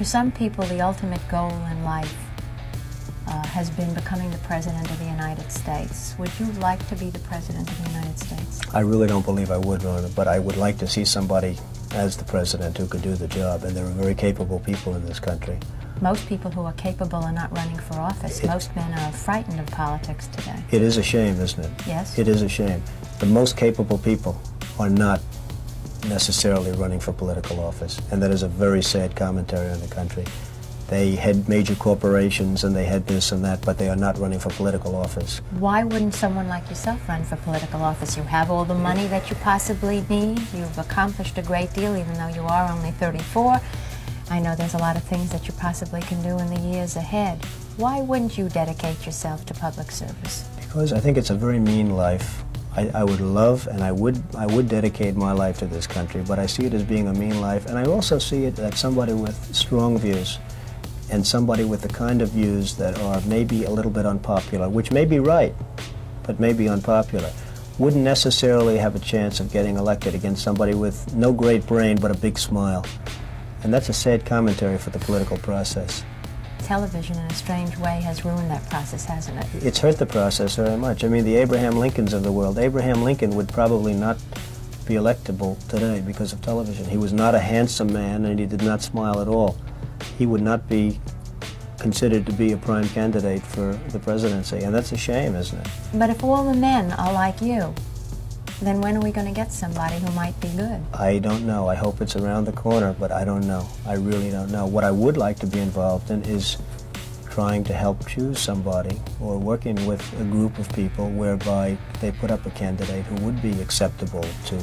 For some people, the ultimate goal in life uh, has been becoming the President of the United States. Would you like to be the President of the United States? I really don't believe I would, Rona, but I would like to see somebody as the President who could do the job, and there are very capable people in this country. Most people who are capable are not running for office. It, Most men are frightened of politics today. It is a shame, isn't it? Yes. It is a shame. The most capable people are not necessarily running for political office, and that is a very sad commentary on the country. They had major corporations and they had this and that, but they are not running for political office. Why wouldn't someone like yourself run for political office? You have all the money that you possibly need. You've accomplished a great deal, even though you are only 34. I know there's a lot of things that you possibly can do in the years ahead. Why wouldn't you dedicate yourself to public service? Because I think it's a very mean life. I, I, would love and I would I would dedicate my life to this country, but I see it as being a mean life, and I also see it as somebody with strong views and somebody with the kind of views that are maybe a little bit unpopular, which may be right, but may be unpopular, wouldn't necessarily have a chance of getting elected against somebody with no great brain but a big smile. And that's a sad commentary for the political process. Television, in a strange way, has ruined that process, hasn't it? It's hurt the process very much. I mean, the Abraham Lincolns of the world, Abraham Lincoln would probably not be electable today because of television. He was not a handsome man and he did not smile at all he would not be considered to be a prime candidate for the presidency, and that's a shame, isn't it? But if all the men are like you, then when are we going to get somebody who might be good? I don't know. I hope it's around the corner, but I don't know. I really don't know. What I would like to be involved in is trying to help choose somebody or working with a group of people whereby they put up a candidate who would be acceptable to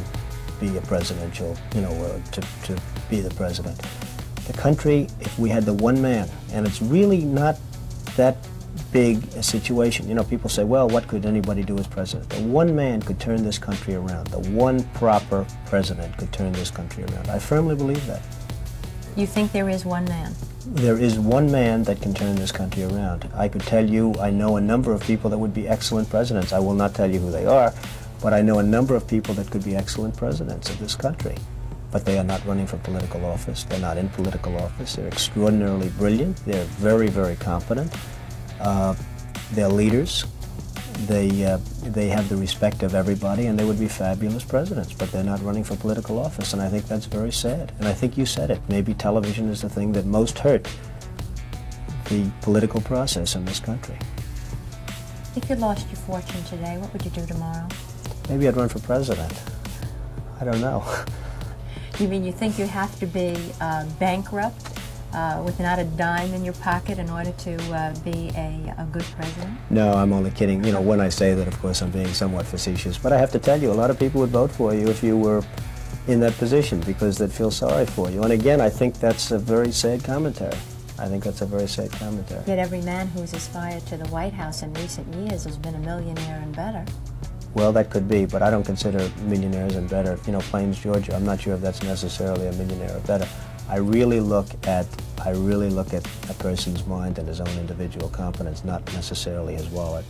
be a presidential, you know, to, to be the president the country, if we had the one man, and it's really not that big a situation. You know, people say, well, what could anybody do as president? The one man could turn this country around. The one proper president could turn this country around. I firmly believe that. You think there is one man? There is one man that can turn this country around. I could tell you, I know a number of people that would be excellent presidents. I will not tell you who they are, but I know a number of people that could be excellent presidents of this country but they are not running for political office. They're not in political office. They're extraordinarily brilliant. They're very, very competent. Uh, they're leaders. They, uh, they have the respect of everybody, and they would be fabulous presidents, but they're not running for political office, and I think that's very sad. And I think you said it. Maybe television is the thing that most hurt the political process in this country. If you lost your fortune today, what would you do tomorrow? Maybe I'd run for president. I don't know. You mean you think you have to be uh, bankrupt uh, with not a dime in your pocket in order to uh, be a, a good president? No, I'm only kidding. You know, when I say that, of course, I'm being somewhat facetious. But I have to tell you, a lot of people would vote for you if you were in that position because they'd feel sorry for you. And again, I think that's a very sad commentary. I think that's a very sad commentary. Yet every man who's aspired to the White House in recent years has been a millionaire and better. Well, that could be, but I don't consider millionaires and better. You know, Plains, Georgia. I'm not sure if that's necessarily a millionaire or better. I really look at I really look at a person's mind and his own individual competence, not necessarily his wallet.